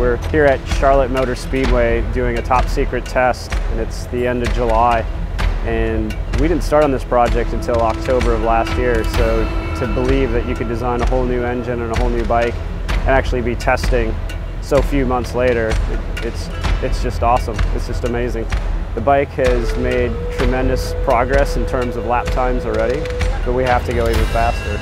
here at Charlotte Motor Speedway doing a top secret test and it's the end of July. And we didn't start on this project until October of last year. So to believe that you could design a whole new engine and a whole new bike and actually be testing so few months later it, it's it's just awesome. It's just amazing. The bike has made tremendous progress in terms of lap times already but we have to go even faster.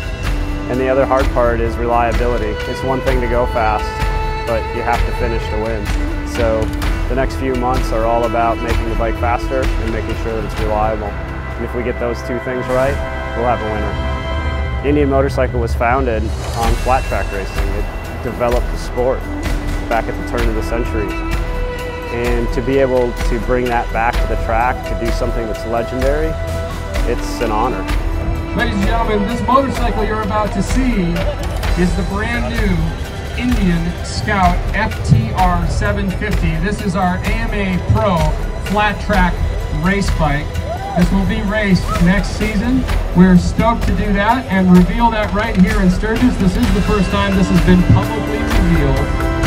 And the other hard part is reliability. It's one thing to go fast but you have to finish to win. So the next few months are all about making the bike faster and making sure that it's reliable. And if we get those two things right, we'll have a winner. Indian Motorcycle was founded on flat track racing. It developed the sport back at the turn of the century. And to be able to bring that back to the track, to do something that's legendary, it's an honor. Ladies and gentlemen, this motorcycle you're about to see is the brand new Indian Scout FTR 750. This is our AMA Pro flat track race bike. This will be raced next season. We're stoked to do that and reveal that right here in Sturgis. This is the first time this has been publicly revealed.